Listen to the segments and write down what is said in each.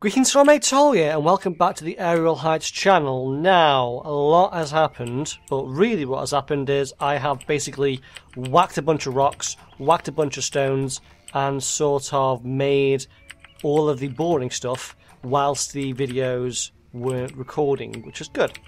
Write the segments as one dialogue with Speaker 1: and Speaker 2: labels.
Speaker 1: Greetings from Atolia and welcome back to the Aerial Heights channel. Now, a lot has happened, but really what has happened is I have basically whacked a bunch of rocks, whacked a bunch of stones, and sort of made all of the boring stuff whilst the videos weren't recording, which is good.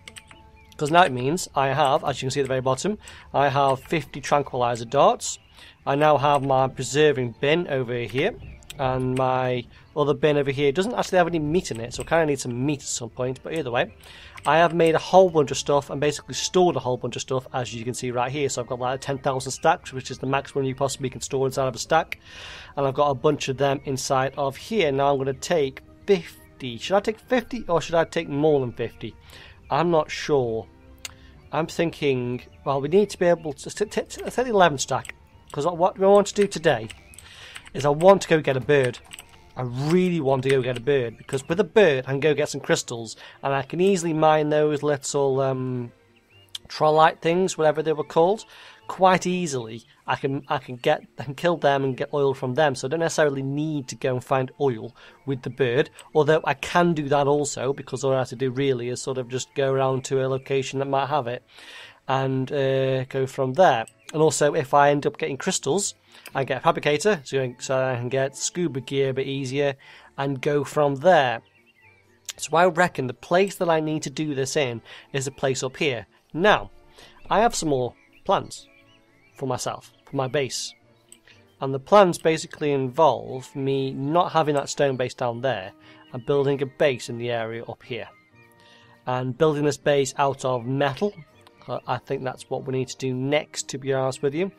Speaker 1: Because now it means I have, as you can see at the very bottom, I have 50 tranquilizer darts. I now have my preserving bin over here and my other bin over here doesn't actually have any meat in it, so I kind of need some meat at some point, but either way, I have made a whole bunch of stuff and basically stored a whole bunch of stuff, as you can see right here, so I've got like 10,000 stacks, which is the maximum you possibly can store inside of a stack, and I've got a bunch of them inside of here, now I'm going to take 50, should I take 50 or should I take more than 50? I'm not sure. I'm thinking, well, we need to be able to take the 11 stack, because what we want to do today is I want to go get a bird. I really want to go get a bird because with a bird I can go get some crystals and I can easily mine those little um, trilobite things, whatever they were called, quite easily. I can I can get can kill them and get oil from them, so I don't necessarily need to go and find oil with the bird. Although I can do that also because all I have to do really is sort of just go around to a location that might have it and uh, go from there. And also, if I end up getting crystals, I get a fabricator, so, I can get scuba gear a bit easier and go from there. So I reckon the place that I need to do this in is a place up here. Now, I have some more plans for myself, for my base. And the plans basically involve me not having that stone base down there and building a base in the area up here. And building this base out of metal I think that's what we need to do next, to be honest with you.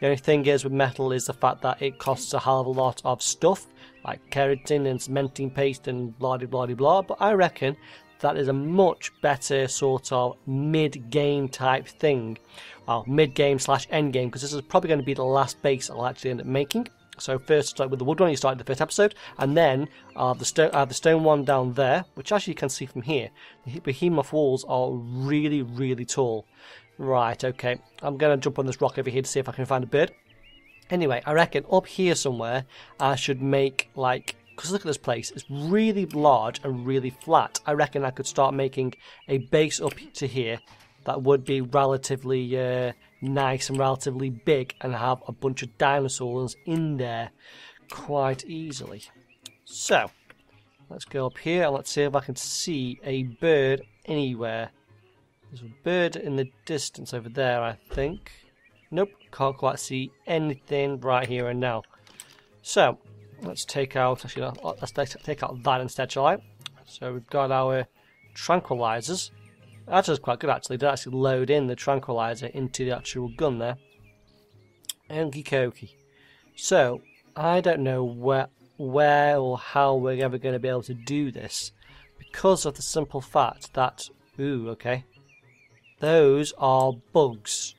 Speaker 1: The only thing is with metal is the fact that it costs a hell of a lot of stuff, like keratin and cementing paste and blah blah blah blah. But I reckon that is a much better sort of mid-game type thing. Well, mid-game slash end-game, because this is probably going to be the last base I'll actually end up making. So first start with the wood one you started the first episode, and then uh, the stone uh, the stone one down there, which as you can see from here, the behemoth walls are really really tall. Right, okay, I'm gonna jump on this rock over here to see if I can find a bird. Anyway, I reckon up here somewhere I should make like because look at this place, it's really large and really flat. I reckon I could start making a base up to here that would be relatively uh, nice and relatively big and have a bunch of dinosaurs in there quite easily. So, let's go up here and let's see if I can see a bird anywhere. There's a bird in the distance over there, I think. Nope, can't quite see anything right here and now. So, let's take out, actually, let's take out that instead, shall I? So we've got our tranquilizers. That was quite good actually. Did actually load in the tranquilizer into the actual gun there. Okie dokie. So, I don't know where, where or how we're ever going to be able to do this because of the simple fact that, ooh, okay, those are bugs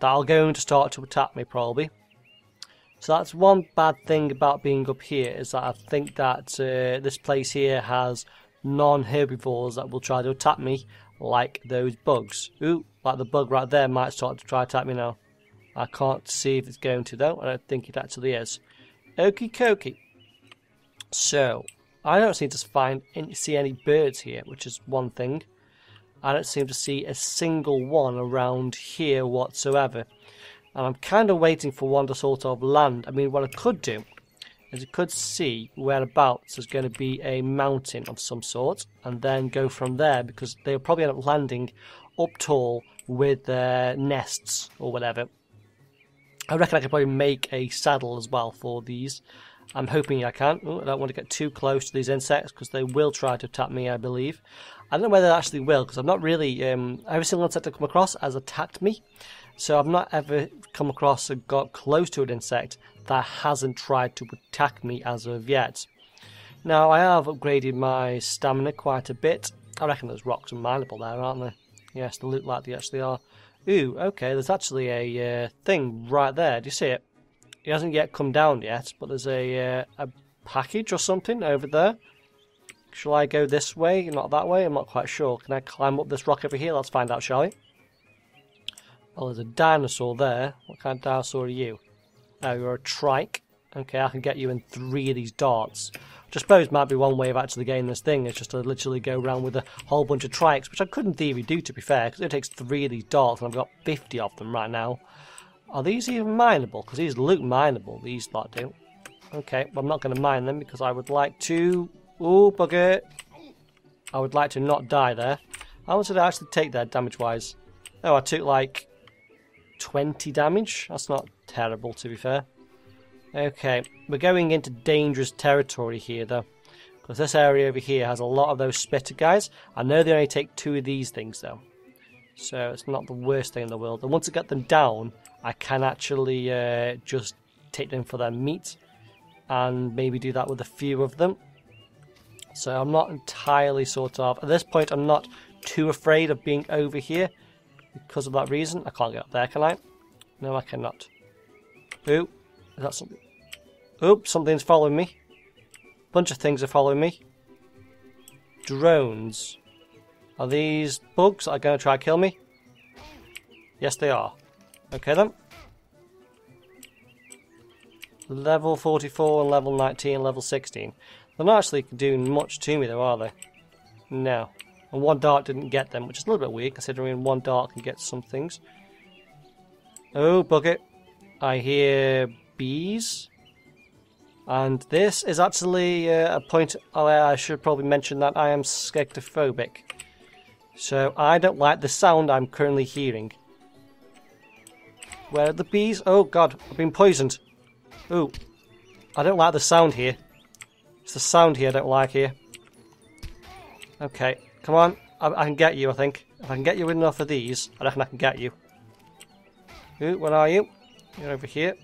Speaker 1: that are going to start to attack me probably. So that's one bad thing about being up here is that I think that uh, this place here has non-herbivores that will try to attack me like those bugs. Ooh, like the bug right there might start to try to attack me now. I can't see if it's going to though. I don't think it actually is. Okie dokie. So, I don't seem to find any, see any birds here, which is one thing. I don't seem to see a single one around here whatsoever. And I'm kind of waiting for one to sort of land. I mean, what I could do as you could see whereabouts there's going to be a mountain of some sort and then go from there because they'll probably end up landing up tall with their nests or whatever. I reckon I could probably make a saddle as well for these. I'm hoping I can. Ooh, I don't want to get too close to these insects because they will try to attack me, I believe. I don't know whether they actually will because I'm not really. Um, every single insect I come across has attacked me. So I've not ever come across or got close to an insect that hasn't tried to attack me as of yet. Now, I have upgraded my stamina quite a bit. I reckon those rocks are mineable there, aren't they? Yes, they look like they actually are. Ooh, okay, there's actually a uh, thing right there. Do you see it? It hasn't yet come down yet, but there's a, uh, a package or something over there. Shall I go this way, not that way? I'm not quite sure. Can I climb up this rock over here? Let's find out, shall we? Well, there's a dinosaur there. What kind of dinosaur are you? Oh, you're a trike. Okay, I can get you in three of these darts. Which I suppose might be one way of actually getting this thing, is just to literally go around with a whole bunch of trikes, which I could in theory do to be fair, because it takes three of these darts and I've got 50 of them right now. Are these even mineable? Because these look mineable, these lot do. Okay, but I'm not going to mine them because I would like to... Ooh, bugger! I would like to not die there. How much did I actually take there, damage-wise? Oh, I took like 20 damage. That's not terrible, to be fair. Okay, we're going into dangerous territory here, though. Because this area over here has a lot of those spitter guys. I know they only take two of these things, though. So it's not the worst thing in the world. And once I get them down, I can actually uh, just take them for their meat. And maybe do that with a few of them. So I'm not entirely sort of... At this point, I'm not too afraid of being over here. Because of that reason. I can't get up there, can I? No, I cannot. Ooh. Is that something? Oops, something's following me. Bunch of things are following me. Drones. Are these bugs that are going to try to kill me? Yes, they are. Okay then. Level 44 and level 19 and level 16. They're not actually doing much to me though, are they? No. And one dart didn't get them, which is a little bit weird considering one dart can get some things. Oh, bucket. I hear bees. And this is actually uh, a point where I should probably mention that I am skegtophobic. So I don't like the sound I'm currently hearing. Where are the bees? Oh god, I've been poisoned. Oh, I don't like the sound here. It's the sound here I don't like here. Okay, come on. I, I can get you, I think. If I can get you enough of these, I reckon I can get you. Ooh, where are you? You're over here.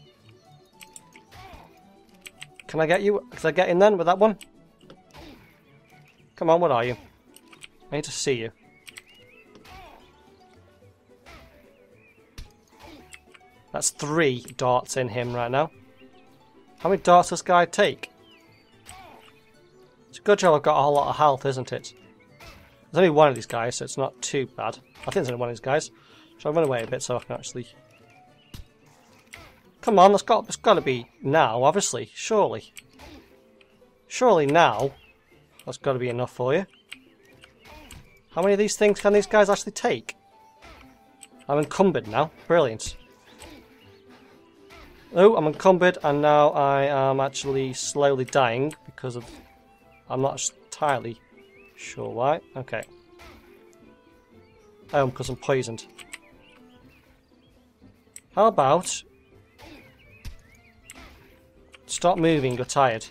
Speaker 1: Can I get you? Can I get in then with that one? Come on, what are you? I need to see you. That's three darts in him right now. How many darts does this guy take? It's a good job I've got a whole lot of health, isn't it? There's only one of these guys, so it's not too bad. I think there's only one of these guys. So I'll run away a bit so I can actually Come on, that's got, it's got to be now, obviously. Surely. Surely now. That's got to be enough for you. How many of these things can these guys actually take? I'm encumbered now. Brilliant. Oh, I'm encumbered and now I am actually slowly dying because of... I'm not entirely sure why. Okay. Oh, because I'm poisoned. How about Stop moving, you're tired.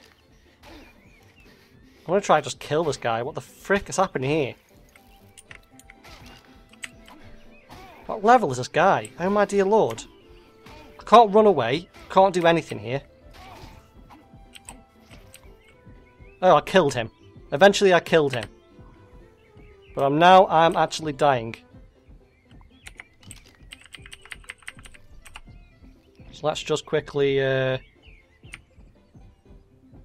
Speaker 1: I'm gonna try just kill this guy. What the frick is happening here? What level is this guy? Oh my dear lord. I can't run away. Can't do anything here. Oh, I killed him. Eventually I killed him. But I'm now I'm actually dying. So let's just quickly uh,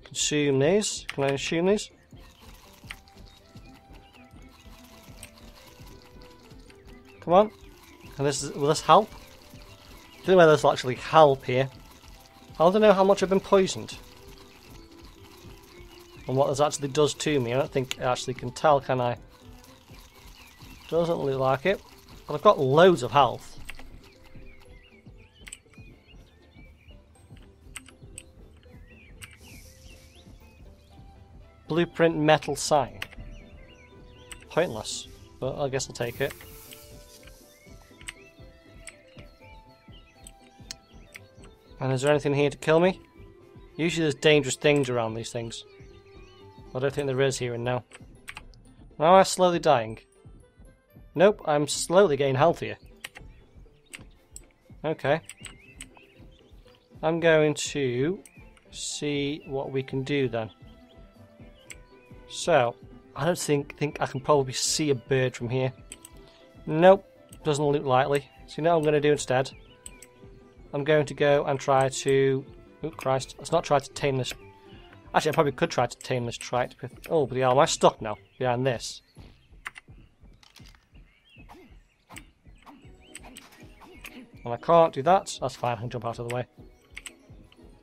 Speaker 1: consume these. Can I consume these? Come on. And this is, will this help? I don't know whether this will actually help here. I don't know how much I've been poisoned. And what this actually does to me. I don't think I actually can tell, can I? Doesn't look like it. But I've got loads of health. Blueprint metal sign. Pointless, but I guess I'll take it. And is there anything here to kill me? Usually there's dangerous things around these things. I don't think there is here and now. Now I'm slowly dying. Nope, I'm slowly getting healthier. Okay. I'm going to see what we can do then. So, I don't think think I can probably see a bird from here. Nope, doesn't look likely. So you know what I'm going to do instead? I'm going to go and try to... Oh Christ, let's not try to tame this... Actually, I probably could try to tame this trike. Oh, but yeah, am I stuck now behind this? And I can't do that. That's fine, I can jump out of the way.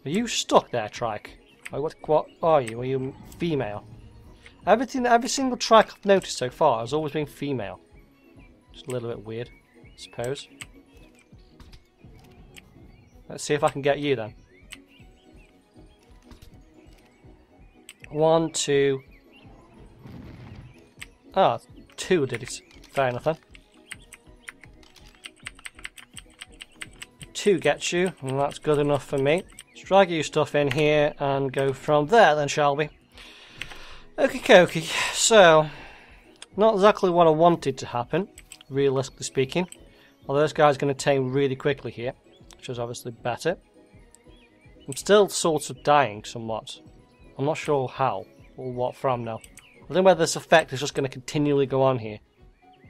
Speaker 1: Are you stuck there, trike? What, what are you? Are you female? Everything, every single trike I've noticed so far has always been female. Just a little bit weird, I suppose. Let's see if I can get you then. One, two. Ah, two did it. Fair enough then. Two gets you, and that's good enough for me. Let's drag your stuff in here and go from there then, shall we? Okie dokie. So, not exactly what I wanted to happen, realistically speaking. Although this guy's going to tame really quickly here, which is obviously better. I'm still sort of dying somewhat. I'm not sure how or what from now. I don't know whether this effect is just going to continually go on here.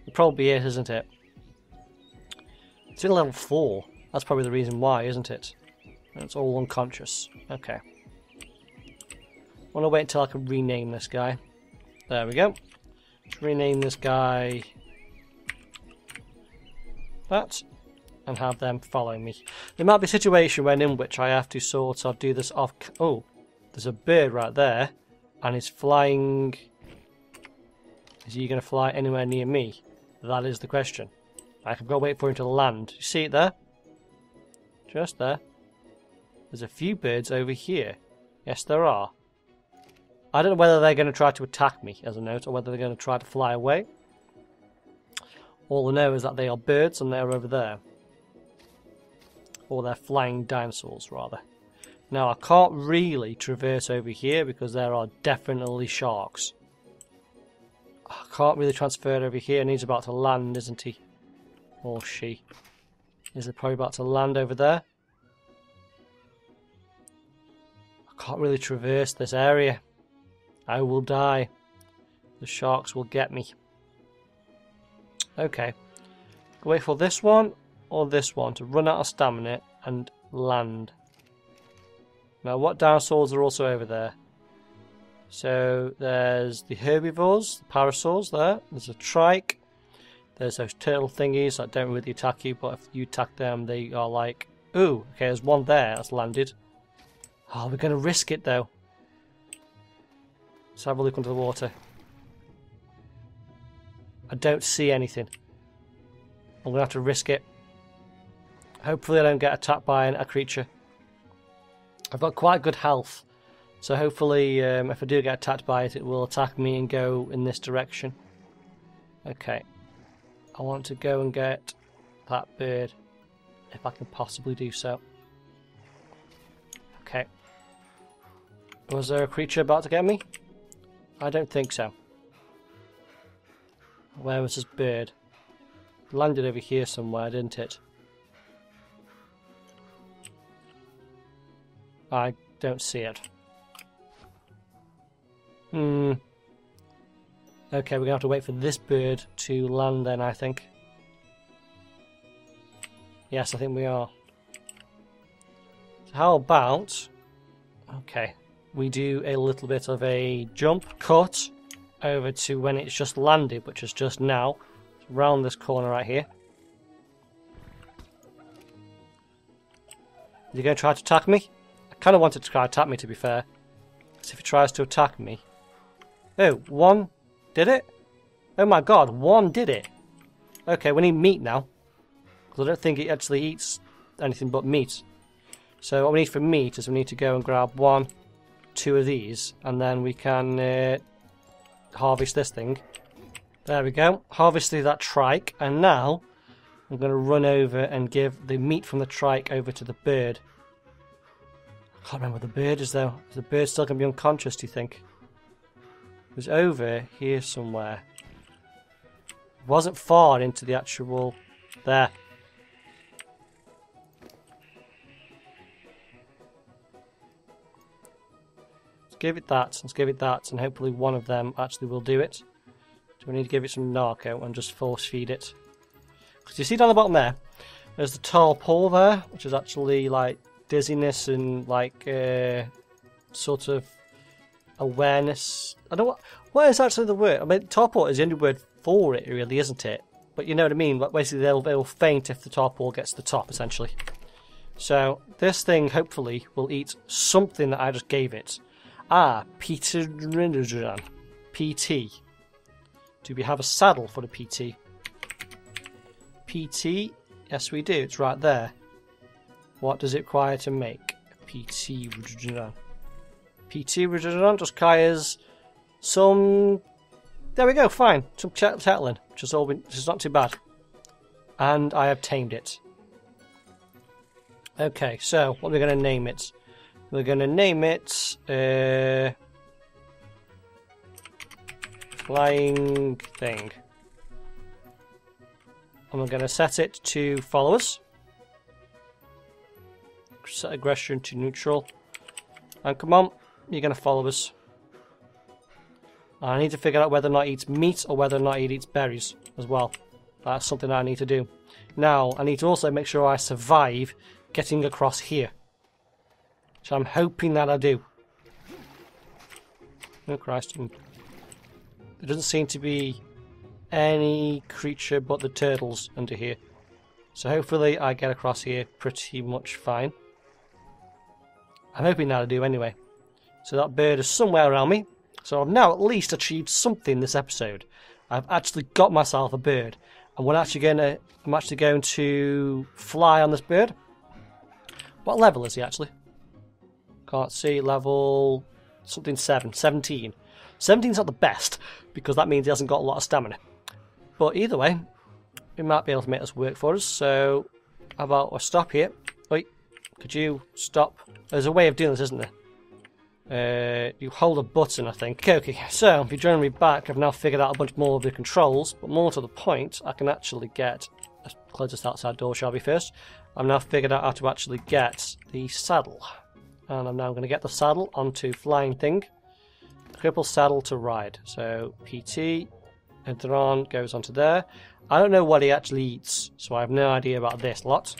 Speaker 1: It probably is, isn't it? It's in level 4. That's probably the reason why, isn't it? It's all unconscious. Okay. I want to wait until I can rename this guy. There we go. Let's rename this guy that and have them follow me. There might be a situation when in which I have to sort of do this off... Oh, there's a bird right there and he's flying... Is he going to fly anywhere near me? That is the question. I've got to wait for him to land. You see it there? Just there. There's a few birds over here. Yes, there are. I don't know whether they're going to try to attack me, as a note, or whether they're going to try to fly away. All I know is that they are birds and they're over there. Or they're flying dinosaurs, rather. Now, I can't really traverse over here because there are definitely sharks. I can't really transfer over here and he's about to land, isn't he? Or she. Is he probably about to land over there? I can't really traverse this area. I will die. The sharks will get me. Okay. Wait for this one or this one to run out of stamina and land. Now, what dinosaurs are also over there? So there's the herbivores, the parasaurs there. There's a trike. There's those turtle thingies that don't really attack you, but if you attack them, they are like, ooh, okay, there's one there that's landed. Oh, we're going to risk it though. Let's have a look under the water. I don't see anything. I'm going to have to risk it. Hopefully I don't get attacked by a creature. I've got quite good health. So hopefully um, if I do get attacked by it, it will attack me and go in this direction. Okay. I want to go and get that bird. If I can possibly do so. Okay. Was there a creature about to get me? I don't think so. Where was this bird? Landed over here somewhere, didn't it? I don't see it. Hmm. Okay, we're going to have to wait for this bird to land then, I think. Yes, I think we are. So how about... Okay, we do a little bit of a jump cut over to when it's just landed, which is just now, around this corner right here. he going to try to attack me? I kind of wanted to try to attack me, to be fair. Because if he tries to attack me... Oh, one did it? Oh my god, one did it! Okay, we need meat now. Because I don't think it actually eats anything but meat. So what we need for meat is we need to go and grab one, two of these, and then we can uh, harvest this thing. There we go. Harvested that trike, and now I'm going to run over and give the meat from the trike over to the bird. I can't remember what the bird is though. Is the bird still going to be unconscious, do you think? Was over here somewhere. Wasn't far into the actual... There. Let's give it that, let's give it that, and hopefully one of them actually will do it. Do we need to give it some narco and just force feed it? Because you see down the bottom there, there's the torpor there, which is actually like dizziness and like uh, sort of awareness. I don't what, what is actually the word. I mean, torpor is the only word for it, really, isn't it? But you know what I mean. Like Basically, they'll they'll faint if the torpor gets to the top, essentially. So this thing hopefully will eat something that I just gave it. Ah, Peter PT. Do we have a saddle for the PT? PT, yes we do, it's right there. What does it require to make PT PT just requires some. There we go, fine. Some settling, which is all, been, which is not too bad. And I have tamed it. Okay, so what are we going to name it? We're going to name it uh, Flying Thing. And we're going to set it to followers. Set aggression to neutral. And come on, you're going to follow us. I need to figure out whether or not he eats meat or whether or not he eats berries as well. That's something I need to do. Now, I need to also make sure I survive getting across here. So I'm hoping that I do. Oh Christ. Hmm. There doesn't seem to be any creature but the turtles under here. So hopefully I get across here pretty much fine. I'm hoping that I do anyway. So that bird is somewhere around me. So I've now at least achieved something this episode. I've actually got myself a bird. And we're actually going to I'm actually going to fly on this bird. What level is he actually? Can't see. Level something 7. 17. 17's not the best because that means he hasn't got a lot of stamina. But either way, we might be able to make this work for us. So, how about we stop here? Wait, could you stop? There's a way of doing this, isn't there? Uh, you hold a button, I think. Okay, okay. So, if you join me back, I've now figured out a bunch more of the controls. But more to the point, I can actually get... Let's close this outside door, shall we, first? I've now figured out how to actually get the saddle. And I'm now going to get the saddle onto Flying Thing. Cripple saddle to ride. So, PT, and Thron goes onto there. I don't know what he actually eats, so I have no idea about this lot.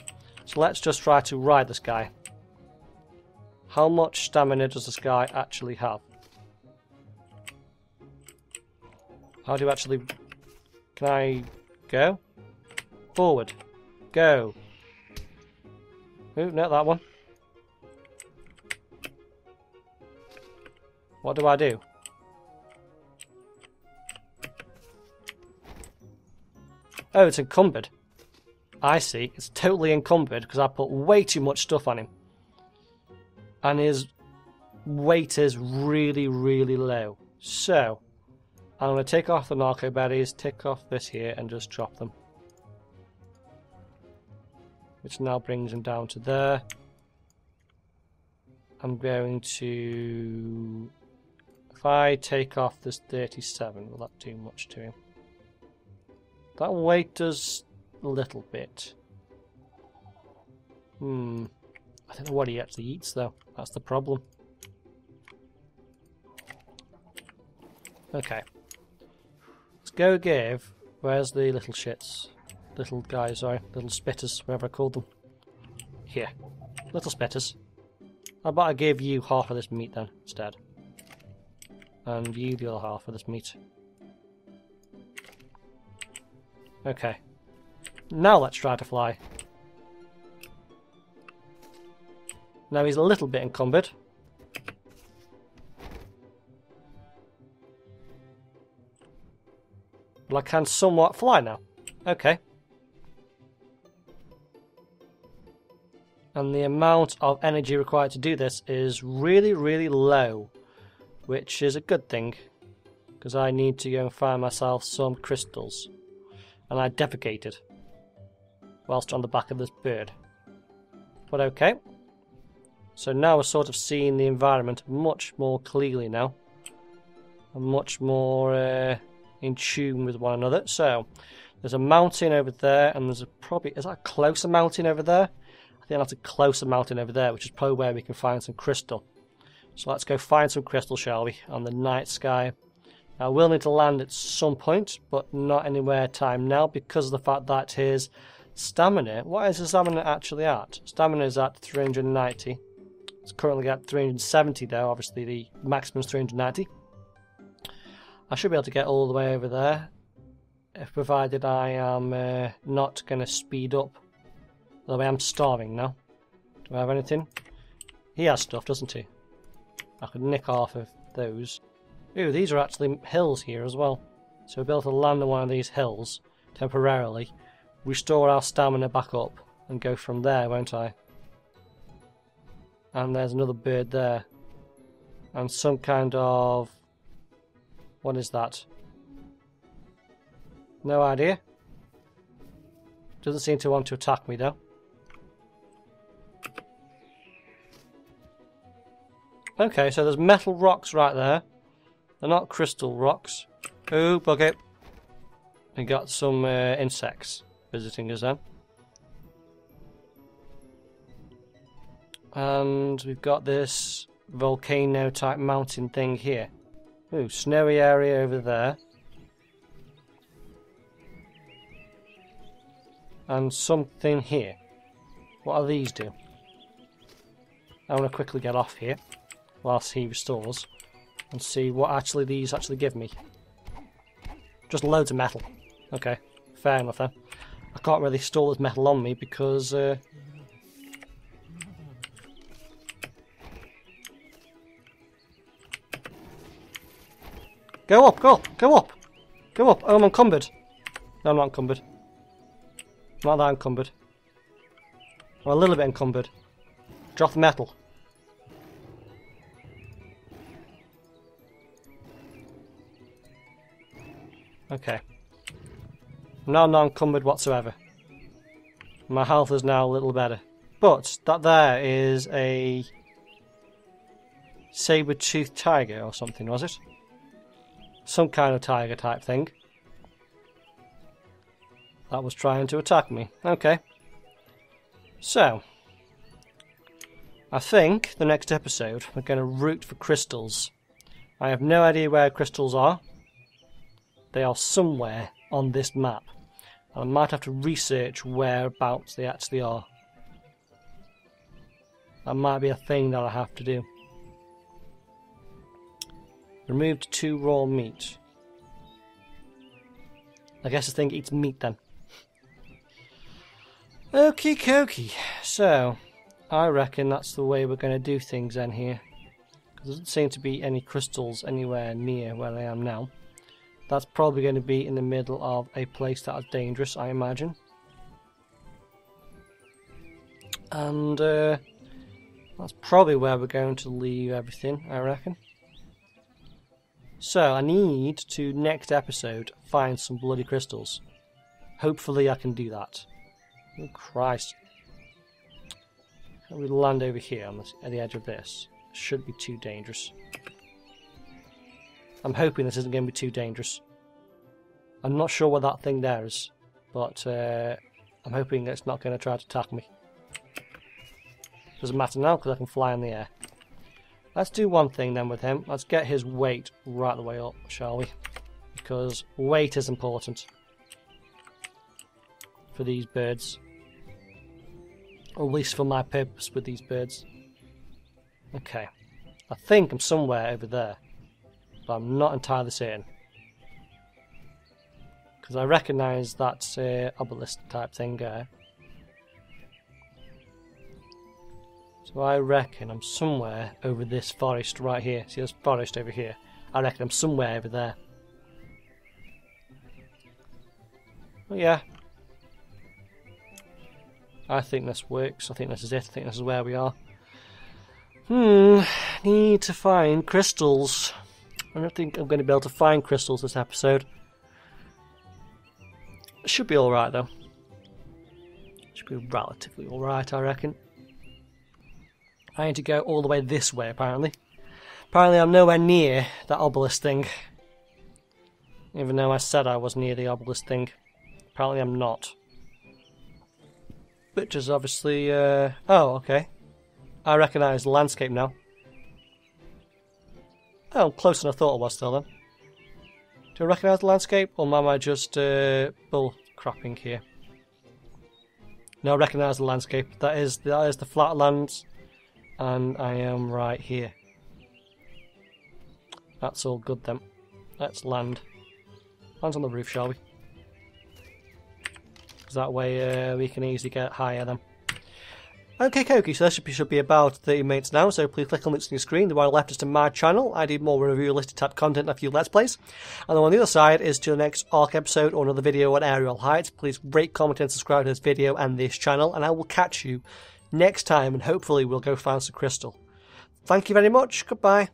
Speaker 1: So let's just try to ride this guy. How much stamina does this guy actually have? How do you actually... Can I go? Forward. Go. Ooh, not that one. What do I do? Oh, it's encumbered. I see. It's totally encumbered because I put way too much stuff on him. And his weight is really, really low. So, I'm going to take off the narco berries, take off this here, and just drop them. Which now brings him down to there. I'm going to... If I take off this 37, will that do much to him? That weight does a little bit. Hmm. I don't know what he actually eats though. That's the problem. Okay. Let's go give. Where's the little shits? Little guys, sorry. Little spitters, whatever I called them. Here. Little spitters. How about I give you half of this meat then, instead? And you the other half of this meat. Okay. Now let's try to fly. Now he's a little bit encumbered. But I can somewhat fly now. Okay. And the amount of energy required to do this is really, really low. Which is a good thing. Because I need to go and find myself some crystals and I defecated whilst on the back of this bird. But okay. So now we're sort of seeing the environment much more clearly now. And much more uh, in tune with one another. So there's a mountain over there and there's a probably is that a closer mountain over there? I think that's a closer mountain over there, which is probably where we can find some crystal. So let's go find some crystal, shall we, on the night sky. I will need to land at some point, but not anywhere time now because of the fact that his stamina. What is his stamina actually at? Stamina is at 390. It's currently at 370 though, obviously the maximum is 390. I should be able to get all the way over there, if provided I am uh, not going to speed up. Although I am starving now. Do I have anything? He has stuff, doesn't he? I could nick off of those. Ooh, these are actually hills here as well. So we'll be able to land on one of these hills temporarily, restore our stamina back up, and go from there, won't I? And there's another bird there. And some kind of... What is that? No idea. Doesn't seem to want to attack me though. Okay, so there's metal rocks right there. They're not crystal rocks. Oh, bucket. We got some uh, insects visiting us then. And we've got this volcano type mountain thing here. Ooh, snowy area over there. And something here. What do these do? I want to quickly get off here whilst he restores and see what actually these actually give me. Just loads of metal. Okay, fair enough then. I can't really store this metal on me because... Uh, Go up, go, up, go up, go up. Oh, I'm encumbered. No, I'm not encumbered. I'm not that encumbered. I'm a little bit encumbered. Drop the metal. Okay. I'm now not encumbered whatsoever. My health is now a little better. But that there is a saber-toothed tiger or something, was it? Some kind of tiger type thing. That was trying to attack me. Okay. So, I think the next episode we're going to root for crystals. I have no idea where crystals are. They are somewhere on this map. I might have to research whereabouts they actually are. That might be a thing that I have to do. Removed two raw meat. I guess the thing eats meat then. Okie dokie. So, I reckon that's the way we're going to do things then here. There doesn't seem to be any crystals anywhere near where I am now. That's probably going to be in the middle of a place that is dangerous, I imagine. And uh, that's probably where we're going to leave everything, I reckon. So, I need to, next episode, find some bloody crystals. Hopefully I can do that. Oh, Christ. Can we land over here on the, at the edge of this? Should be too dangerous. I'm hoping this isn't going to be too dangerous. I'm not sure what that thing there is, but uh, I'm hoping it's not going to try to attack me. Doesn't matter now because I can fly in the air. Let's do one thing then with him. Let's get his weight right the way up, shall we? Because weight is important for these birds. At least for my purpose with these birds. Okay. I think I'm somewhere over there but I'm not entirely certain. Because I recognise that uh, obelisk type thing there. So I reckon I'm somewhere over this forest right here. See this forest over here? I reckon I'm somewhere over there. Well, yeah. I think this works. I think this is it. I think this is where we are. Hmm. Need to find crystals. I don't think I'm going to be able to find crystals this episode. Should be alright though. Should be relatively alright, I reckon. I need to go all the way this way, apparently. Apparently I'm nowhere near that obelisk thing. Even though I said I was near the obelisk thing. Apparently I'm not. Which is obviously... Uh... Oh, okay. I recognise the landscape now. Oh, closer than I thought it was still then. Do I recognise the landscape, or am I just uh, bull here? No, I recognise the landscape. That is that is the flatlands, and I am right here. That's all good then. Let's land. Land on the roof, shall we? Because that way uh, we can easily get higher then. Okay, Koki, so this should be, should be about 30 minutes now, so please click on links on your screen. The one left is to my channel. I do more realistic type content, and a few Let's Plays. And then on the other side is to the next Ark episode or another video on Aerial Heights. Please rate, comment, and subscribe to this video and this channel, and I will catch you next time, and hopefully we'll go find some crystal. Thank you very much. Goodbye.